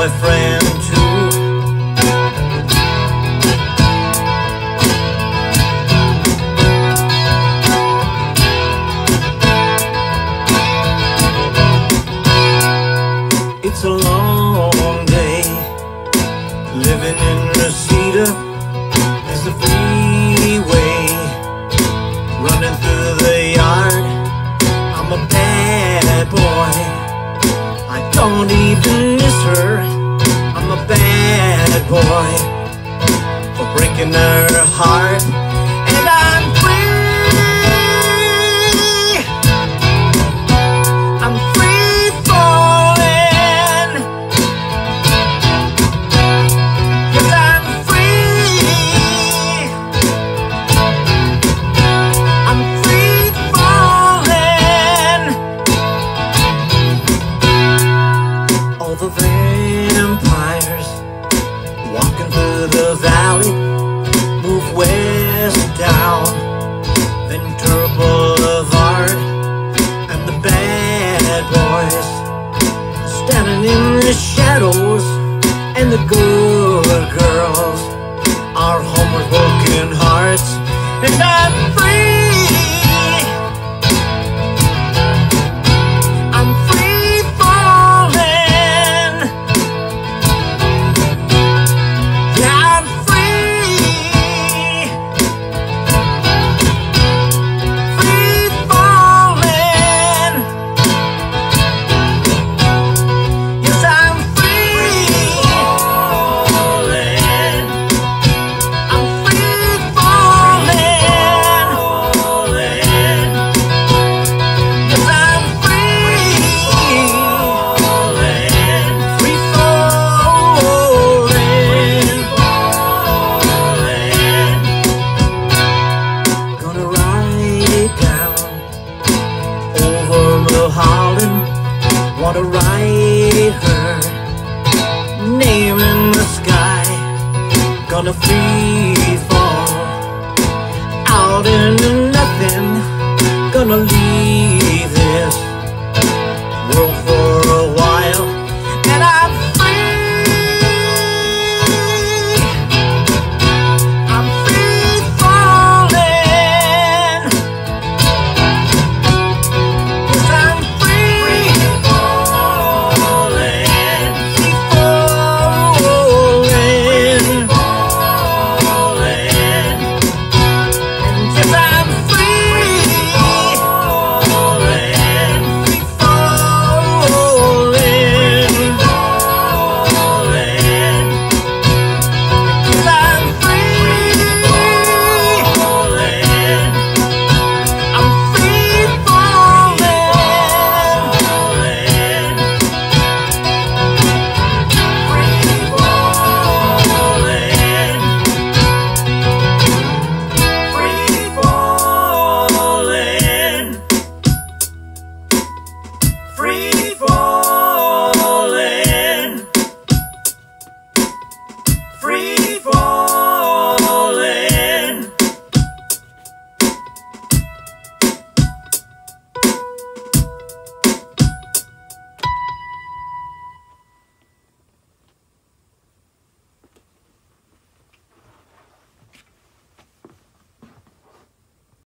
boyfriend too. It's a long day living in boy for breaking her heart. over the valley, move west down, Ventura Boulevard and the bad boys standing in the shadows and the good.